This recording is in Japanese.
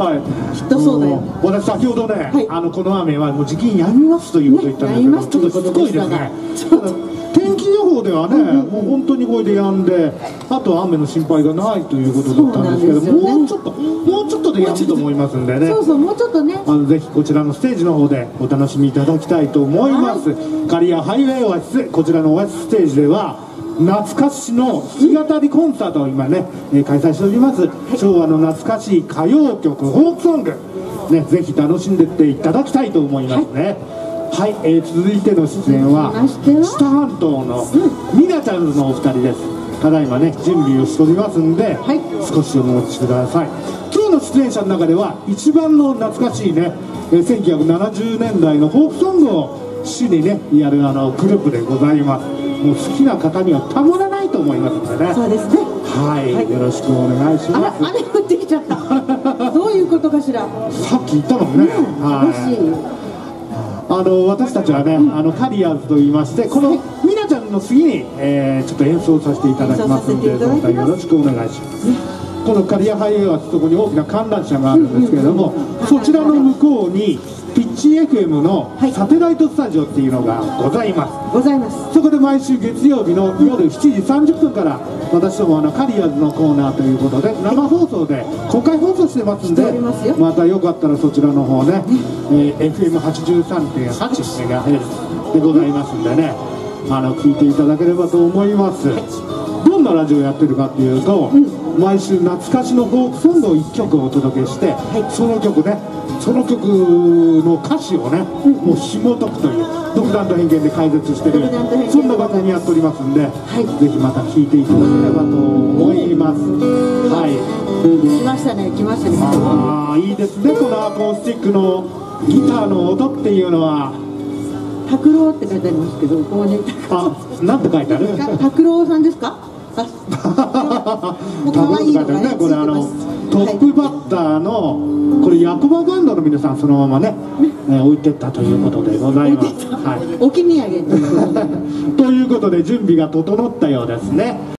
はい、きっとそうだよ。私先ほどね、はい。あのこの雨はもう時期にやみますということを言ったんですけど、ねちょっとしつこいですね。天気予報ではね、もう本当にこれでやんであとは雨の心配がないということだったんですけどね。もうちょっともうちょっとでやむと思いますんでね。そうそうもうちょっとね。あのぜひこちらのステージの方でお楽しみいただきたいと思います、カリアハイウェイオアシスこちらのオアシスステージでは懐かしの弾き語りコンサートを今ね、えー開催しております。昭和の懐かしい歌謡曲フォークソング。ねぜひ楽しんでっていただきたいと思いますね。はい、えー続いての出演は下半島のミナちゃんのお二人です。ただいまね準備をしておりますんで、はい。少しお待ちください。今日の出演者の中では一番の懐かしいね、えー1970年代のフォークソングを主にねやるあのグループでございますもう好きな方にはたまらないと思いますのでね。そうですね。はい、はい。よろしくお願いします。雨降ってきちゃった。どういうことかしら？さっき言ったもんね、はい。嬉しい。あの私たちはね、あのカリアーズと言いましてこのミナちゃんの次に、えーちょっと演奏させていただきますのでどうかよろしくお願いします。このカリアハイウェイはそこに大きな観覧車があるんですけれども、そちらの向こうにピッチ FM のはい。サテライトスタジオっていうのがございます、ございます。そこで毎週月曜日の夜7時30分から私どもあのカリアーズのコーナーということで生放送で公開放送してますんでますよ。またよかったらそちらの方ね、えー FM83.8 メガヘルツでございますんでねあの聞いていただければと思います、どんなラジオやってるかっていうと、毎週懐かしのフォークソングを1曲お届けして、その曲ねその曲の歌詞をね、もう紐解くという独断と偏見で解説してるそんな番組やっておりますんで、い。ぜひまた聞いていただければと思います。はい。来ましたね来ましたね。ああいいですねこのアコースティックのギターの音っていうのは。拓郎って書いてありますけどここに。あなんて書いてある？拓郎さんですか？可愛いのがねこれあのトップバッターのこれヤコババンドの皆さんそのままね、えー置いてったということでございます、はい、ということで準備が整ったようですね